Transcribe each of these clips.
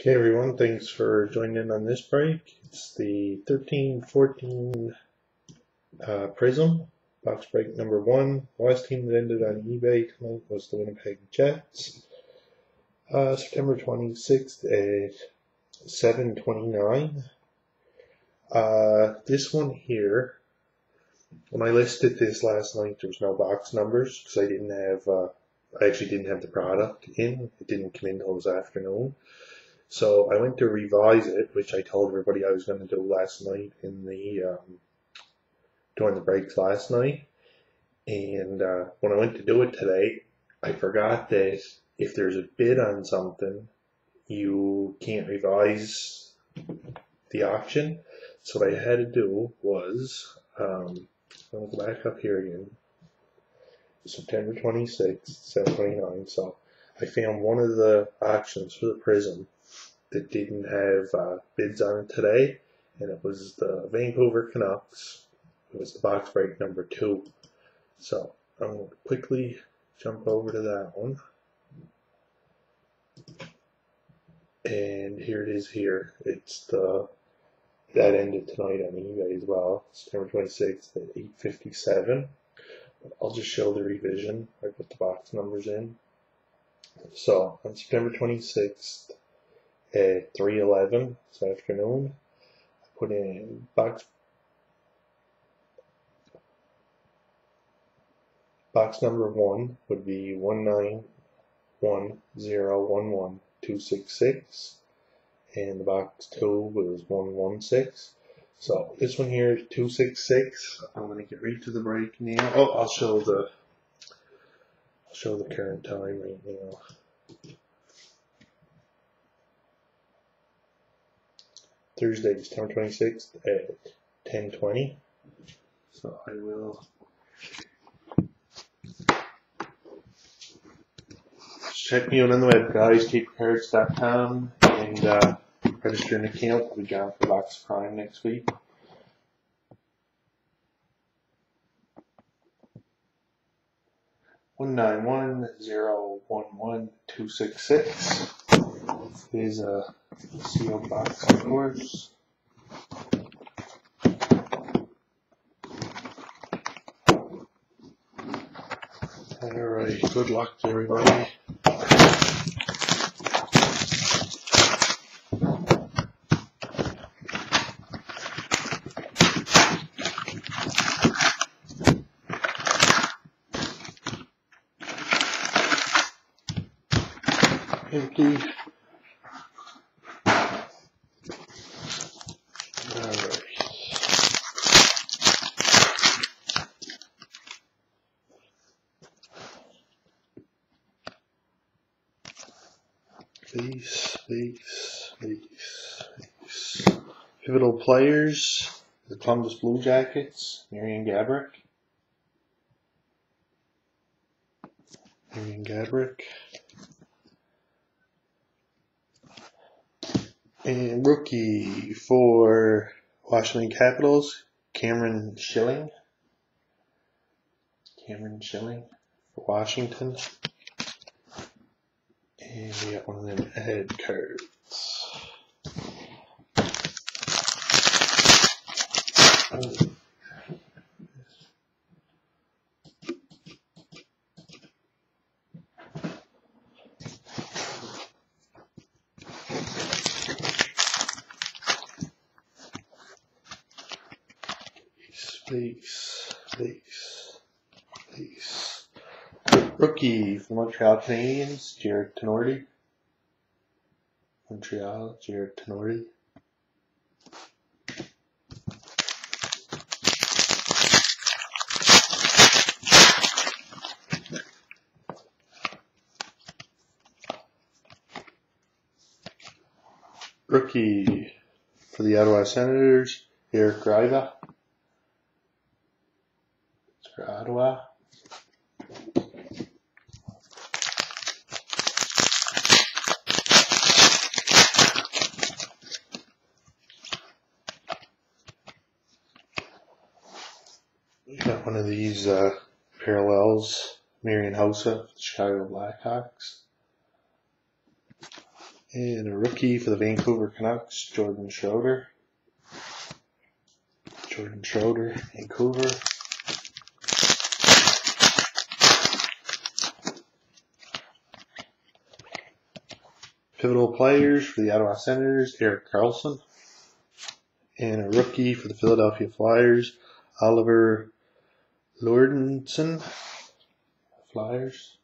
Okay, everyone, thanks for joining in on this break. It's the 13-14 uh, Prizm box break number one. Last team that ended on eBay tonight was the Winnipeg Jets. Uh, September 26th at 7:29. Uh, this one here, when I listed this last night, there was no box numbers because I didn't have. Uh, I actually didn't have the product in. It didn't come in until this afternoon. So I went to revise it, which I told everybody I was going to do last night in the um, during the breaks last night. And uh, when I went to do it today, I forgot that if there's a bid on something, you can't revise the auction. So what I had to do was, um, I'll go back up here again. September 26th, 729. So I found one of the auctions for the Prizm that didn't have uh, bids on it today, and it was the Vancouver Canucks. It was the box break number two. So I'm going to quickly jump over to that one. And here it is here. It's the that ended tonight on eBay as well, September 26th at 8.57. I'll just show the revision. I put the box numbers in. So on September 26th, at 3.11 this afternoon. I put in box box number one would be 191011266 and the box two was 116. So this one here is 266. I'm going to get right to the break now. Oh, I'll show the I'll show the current time right now. Thursday, September 26th at 10:20. So I will check me on the web, guys. CaperCards.com and uh, register an account. I'll be down for Box Prime next week. One nine one zero one one two six six is a sealed box, course. Alright, good luck to everybody. Empty. These, these, these, these. Pivotal players, the Columbus Blue Jackets, Marian Gaborik. Marian Gaborik. And rookie for Washington Capitals, Cameron Schilling. Cameron Schilling for Washington. And we got one of them head cards. Oh. Space, space. Rookie for Montreal Canadiens, Jarred Tinordi. Montreal, Jarred Tinordi. Rookie for the Ottawa Senators, Eric Gryba. It's for Ottawa. One of these uh, parallels, Marian Hossa, Chicago Blackhawks. And a rookie for the Vancouver Canucks, Jordan Schroeder. Jordan Schroeder, Vancouver. Pivotal players for the Ottawa Senators, Erik Karlsson. And a rookie for the Philadelphia Flyers, Oliver Lauridsen. Flyers.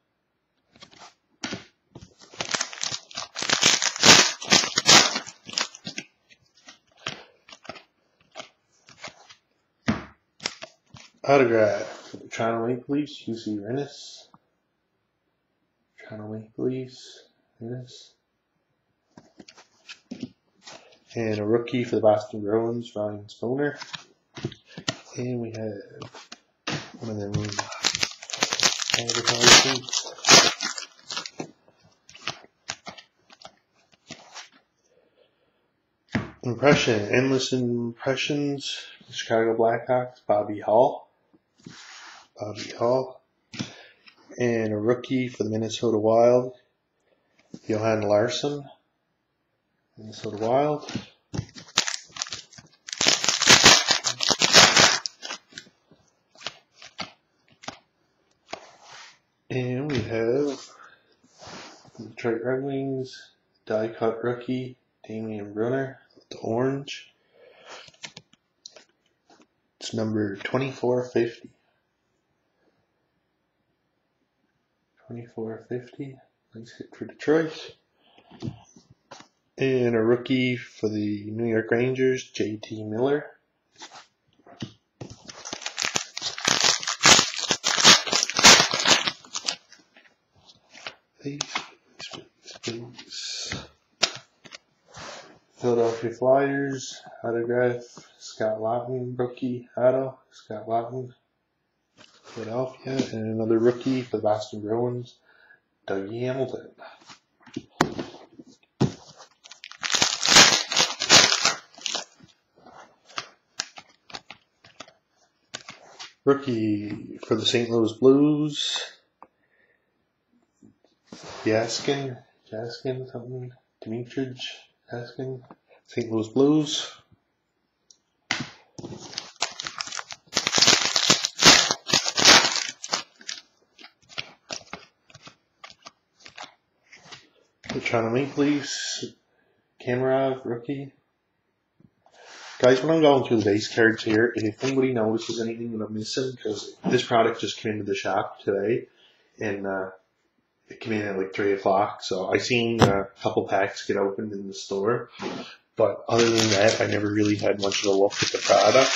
Autograph for the Toronto Maple Leafs, Jussi Rynnas. Toronto Maple Leafs, Rynnas. And a rookie for the Boston Bruins, Ryan Spooner. And we have Impression, endless impressions. Chicago Blackhawks, Bobby Hull. Bobby Hull. And a rookie for the Minnesota Wild, Johan Larsson. Minnesota Wild. And we have the Detroit Red Wings, die cut rookie, Damien Brunner, the orange. It's number 2450. 2450. Nice hit for Detroit. And a rookie for the New York Rangers, JT Miller. Philadelphia Flyers, autograph, Scott Laughton, rookie, auto, Scott Laughton, Philadelphia, and another rookie for the Boston Bruins, Dougie Hamilton. Rookie for the St. Louis Blues, Jaskin, Jaskin, something, Dimitrij, Jaskin, St. Louis Blues. The Toronto Maple Leafs, Komarov, rookie. Guys, when I'm going through the base cards here, if anybody notices anything that I'm missing, because this product just came into the shop today, and uh, it came in at like 3 o'clock, so I seen a couple packs get opened in the store, but other than that, I never really had much of a look at the product.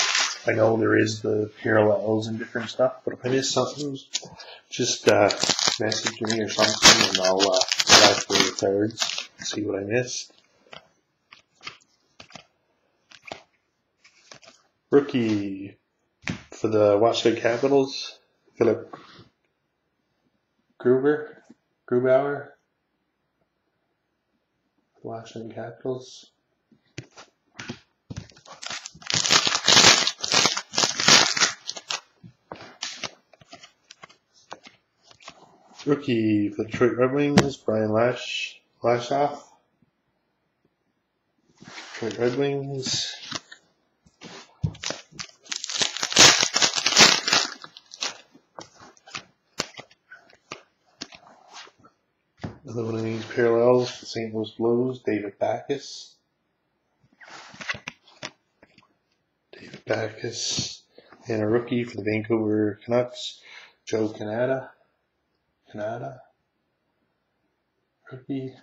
I know there is the parallels and different stuff, but if I miss something, just uh, message me or something, and I'll uh, go through the cards, see what I missed. Rookie for the Washington Capitals, Philip Gruber, Grubauer, Washington Capitals. Rookie for the Detroit Red Wings, Brian Lash, Lashoff. Detroit Red Wings. Another one of these parallels, St. Louis Blues, David Backes. David Backes. And a rookie for the Vancouver Canucks, Joe Cannata. Cannata. Rookie.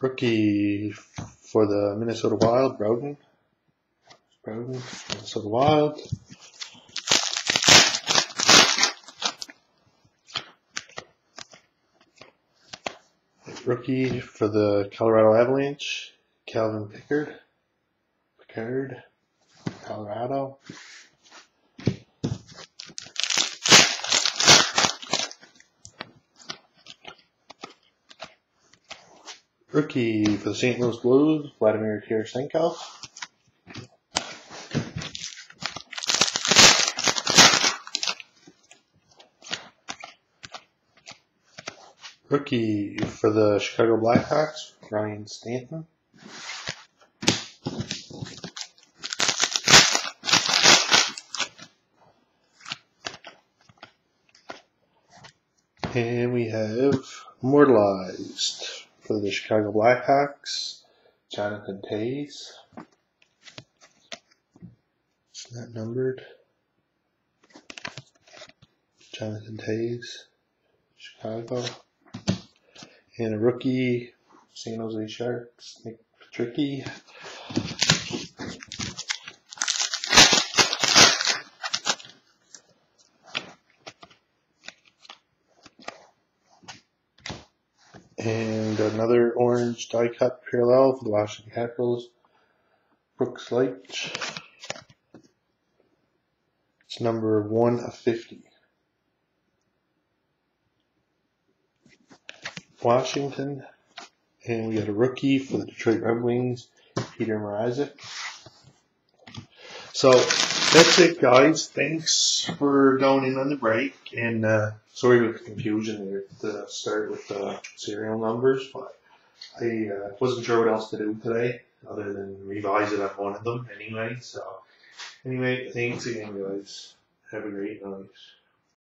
Rookie for the Minnesota Wild, Wild. Rookie for the Colorado Avalanche, Calvin Pickard. Pickard, Colorado. Rookie for the St. Louis Blues, Vladimir Tarasenko. Rookie for the Chicago Blackhawks, Ryan Stanton. And we have immortalized for the Chicago Blackhawks, Jonathan Toews. It's not numbered. Jonathan Toews, Chicago. And a rookie, San Jose Sharks, Nick Tricky. And another orange die cut parallel for the Washington Capitals, Brooks Leach. It's number one of 50. Washington. And we got a rookie for the Detroit Red Wings, Peter Mrazek. So that's it, guys. Thanks for going in on the break. And uh, sorry with the confusion there to start with the serial numbers, but I uh, wasn't sure what else to do today other than revise it on one of them anyway. So, anyway, thanks again, guys. Have a great night.